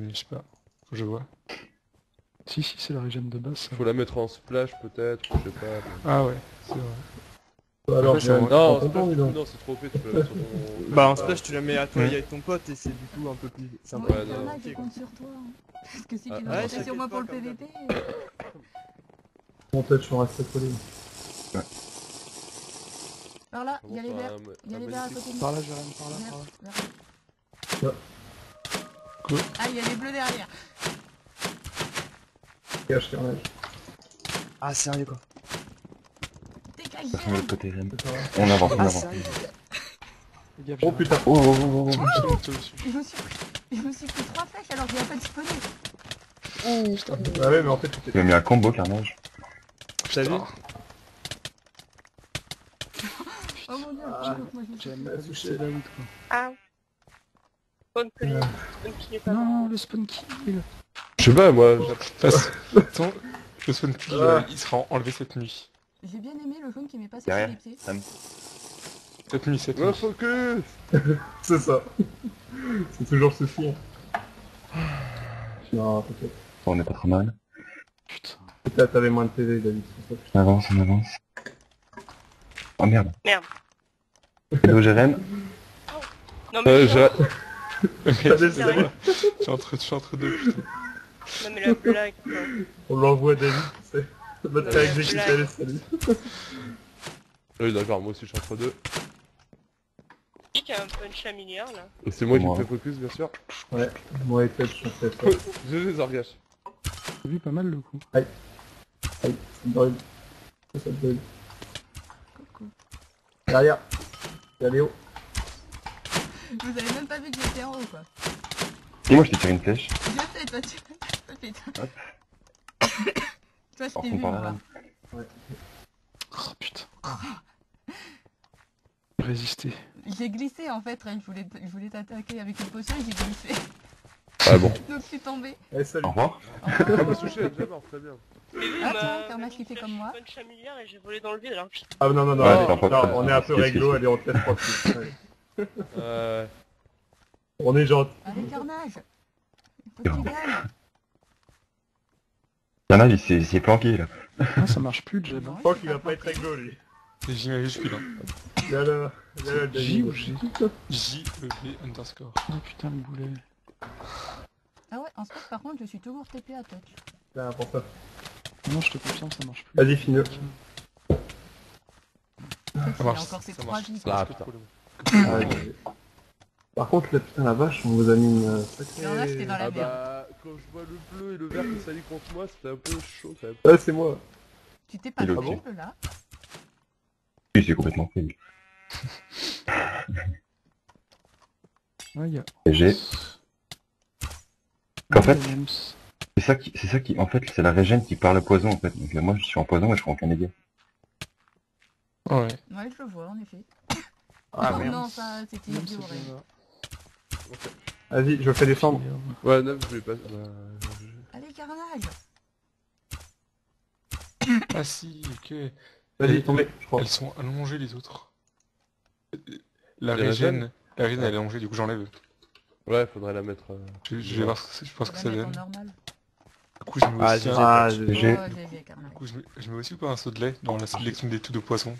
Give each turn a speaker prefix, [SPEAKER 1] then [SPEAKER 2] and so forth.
[SPEAKER 1] Mais je sais pas. Faut que je vois. Si, si, c'est la régène de base. ça.
[SPEAKER 2] Faut la mettre en splash peut-être, je sais pas.
[SPEAKER 1] Ah ouais, c'est vrai.
[SPEAKER 3] Bah, Alors,
[SPEAKER 1] Après,
[SPEAKER 3] j'ai
[SPEAKER 1] ça
[SPEAKER 3] un
[SPEAKER 1] va.
[SPEAKER 2] Non,
[SPEAKER 3] en
[SPEAKER 2] splash,
[SPEAKER 3] content, dis donc.
[SPEAKER 2] non c'est trop OP, tu peux la mettre sur ton...
[SPEAKER 4] Bah en splash tu la mets à toi
[SPEAKER 1] Ouais.
[SPEAKER 4] et avec ton pote et c'est du coup un peu plus sympa.
[SPEAKER 2] Ouais,
[SPEAKER 5] il y en
[SPEAKER 2] non.
[SPEAKER 5] a qui comptent sur toi. hein. Parce que si
[SPEAKER 2] Ah,
[SPEAKER 5] tu
[SPEAKER 2] ouais,
[SPEAKER 5] compter
[SPEAKER 4] t'inquiète
[SPEAKER 5] sur moi
[SPEAKER 4] pas,
[SPEAKER 5] pour le
[SPEAKER 4] comme
[SPEAKER 5] PVP.
[SPEAKER 3] Mon tête, je suis resté collé.
[SPEAKER 5] Par là, il y a les verts. Il y a
[SPEAKER 2] un
[SPEAKER 5] les verts à côté de
[SPEAKER 1] Par
[SPEAKER 5] moi.
[SPEAKER 1] là, Jérém, par là, par là.
[SPEAKER 5] Vert, vert.
[SPEAKER 1] Quoi
[SPEAKER 5] Ah, il y a les bleus derrière.
[SPEAKER 3] Cache carnage.
[SPEAKER 4] Ah sérieux quoi
[SPEAKER 6] côté. On avance, on
[SPEAKER 4] Ah
[SPEAKER 6] avance.
[SPEAKER 3] Oh putain.
[SPEAKER 6] Oh, oh, oh, oh,
[SPEAKER 1] Je me suis monté dessus.
[SPEAKER 5] Je me suis pris, je me suis pris trois flèches alors qu'il n'y a pas disponible.
[SPEAKER 3] Ah ouais, mais en fait, tu
[SPEAKER 6] Tu
[SPEAKER 3] t'es...
[SPEAKER 6] m'as mis un combo, carnage.
[SPEAKER 4] T'as vu
[SPEAKER 5] Oh mon dieu,
[SPEAKER 3] Ah.
[SPEAKER 5] moi je me suis
[SPEAKER 1] la route, quoi.
[SPEAKER 7] Ah. Bonne Pas
[SPEAKER 1] Non, le spawn kill.
[SPEAKER 2] Je sais pas, moi.
[SPEAKER 1] Attends, le spawn kill,
[SPEAKER 3] Ah.
[SPEAKER 1] euh, il sera enlevé cette nuit.
[SPEAKER 5] J'ai bien aimé le jaune qui m'est passé
[SPEAKER 6] Derrière.
[SPEAKER 5] sur les pieds.
[SPEAKER 6] Sam.
[SPEAKER 1] Cette nuit, cette
[SPEAKER 2] Ouais,
[SPEAKER 1] nuit.
[SPEAKER 2] focus
[SPEAKER 3] C'est ça. C'est toujours ce fil. Non, t'inquiète.
[SPEAKER 6] Bon, on est pas trop mal.
[SPEAKER 1] Putain.
[SPEAKER 3] Peut-être t'avais moins de PV, David. c'est pour ça
[SPEAKER 6] On avance, on avance. Oh merde.
[SPEAKER 7] Merde.
[SPEAKER 6] Hello, Jérém.
[SPEAKER 7] Non mais,
[SPEAKER 2] Euh,
[SPEAKER 3] bon.
[SPEAKER 1] Je suis entre, je suis entre deux, putain.
[SPEAKER 7] non mais la blague quoi.
[SPEAKER 3] On l'envoie à David, c'est...
[SPEAKER 7] Blague.
[SPEAKER 3] allez, salut.
[SPEAKER 2] Oui, d'accord, moi aussi je suis entre deux.
[SPEAKER 7] Qui qui a un punch à milliard là
[SPEAKER 2] Et c'est moi qui me fais focus, bien sûr.
[SPEAKER 3] Ouais, moi et Ted, je suis fait ça.
[SPEAKER 2] GG Zorgash.
[SPEAKER 1] J'ai vu pas mal le coup.
[SPEAKER 3] Aïe, ça me brûle. Ça me brûle.
[SPEAKER 5] Coucou.
[SPEAKER 3] Derrière. Il y a Léo.
[SPEAKER 5] Vous avez même pas vu que j'étais en haut quoi.
[SPEAKER 6] Et moi, je t'ai tiré une flèche.
[SPEAKER 5] Je sais, toi tu... Toi, putain. Toi je
[SPEAKER 6] On
[SPEAKER 5] t'ai vu
[SPEAKER 6] là.
[SPEAKER 1] Oh putain. Résister.
[SPEAKER 5] J'ai glissé en fait, Ren, je voulais, je voulais t'attaquer avec une potion et j'ai glissé.
[SPEAKER 2] Ah bon.
[SPEAKER 5] Donc je suis tombée.
[SPEAKER 3] Allez, salut.
[SPEAKER 6] Au revoir.
[SPEAKER 2] Ah bah Sushi elle est déjà mort, très bien.
[SPEAKER 7] Mais oui,
[SPEAKER 5] Ah, tiens,
[SPEAKER 7] m'a
[SPEAKER 5] Karma
[SPEAKER 7] mis
[SPEAKER 5] qui fait comme moi.
[SPEAKER 7] punch à milliard et j'ai volé dans le vide alors que je-
[SPEAKER 3] Ah non, non, non,
[SPEAKER 6] Ouais,
[SPEAKER 3] non, non, on est un peu réglo, allez, on te laisse tranquille.
[SPEAKER 2] Euh...
[SPEAKER 3] On est gentil.
[SPEAKER 5] Allez, carnage.
[SPEAKER 6] Carnage, il s'est il s'est planqué, là.
[SPEAKER 1] Ah, ça marche plus, le jet.
[SPEAKER 5] Bon,
[SPEAKER 3] Je crois
[SPEAKER 5] il
[SPEAKER 3] qu'il va pas être réglo, lui.
[SPEAKER 1] C'est J majuscule. Hein.
[SPEAKER 3] Il y a le... Il y a le
[SPEAKER 1] J ou G J, E, B, underscore. Oh putain, le boulet.
[SPEAKER 5] Ah ouais, en sport par contre, je suis toujours TP à touch.
[SPEAKER 3] Là, pour ça.
[SPEAKER 1] Non, je te confirme, ça marche plus.
[SPEAKER 3] Vas-y,
[SPEAKER 5] encore ses
[SPEAKER 1] ça
[SPEAKER 5] trois
[SPEAKER 1] marche.
[SPEAKER 5] vies.
[SPEAKER 2] Ah putain.
[SPEAKER 3] Ah. Par contre, là, putain, la vache, on vous a mis une euh,
[SPEAKER 5] c'était
[SPEAKER 3] sacrée...
[SPEAKER 5] dans la
[SPEAKER 2] Ah
[SPEAKER 5] merde.
[SPEAKER 2] bah, quand je vois le bleu et le vert qui s'allient contre moi, c'était un peu chaud quand même.
[SPEAKER 3] Ah, c'est moi.
[SPEAKER 5] Tu t'es pas
[SPEAKER 6] Il est ok.
[SPEAKER 5] là
[SPEAKER 6] Oui, c'est complètement pris.
[SPEAKER 1] Ouais, y a...
[SPEAKER 6] Et j'ai... Qu'en fait,
[SPEAKER 1] Williams.
[SPEAKER 6] c'est ça qui, c'est ça qui, en fait, c'est la régène qui parle poison, en fait. Donc là, moi, je suis en poison et je prends aucun dégât.
[SPEAKER 1] Ouais.
[SPEAKER 5] Ouais, je le vois en effet.
[SPEAKER 3] Ah,
[SPEAKER 5] oh
[SPEAKER 3] merde.
[SPEAKER 5] non, ça c'était idiot,
[SPEAKER 3] Vas-y, je fais descendre.
[SPEAKER 2] Ouais, 9, je vais pas... Bah,
[SPEAKER 5] Allez, carnage
[SPEAKER 1] Ah si, ok.
[SPEAKER 3] Vas-y, tombez, je crois.
[SPEAKER 1] Elles sont allongées les autres. La
[SPEAKER 2] Les
[SPEAKER 1] régène, la régène elle est allongée, du coup j'enlève.
[SPEAKER 2] Ouais, faudrait la mettre... euh,
[SPEAKER 1] Je, je vais voir, ce que- je pense que ça donne.
[SPEAKER 5] normal.
[SPEAKER 1] Du coup je mets aussi,
[SPEAKER 4] Ah,
[SPEAKER 1] un...
[SPEAKER 3] Ah,
[SPEAKER 1] du coup, je mets, je mets aussi ou pas un saut de lait dans la sélection des tout de poissons?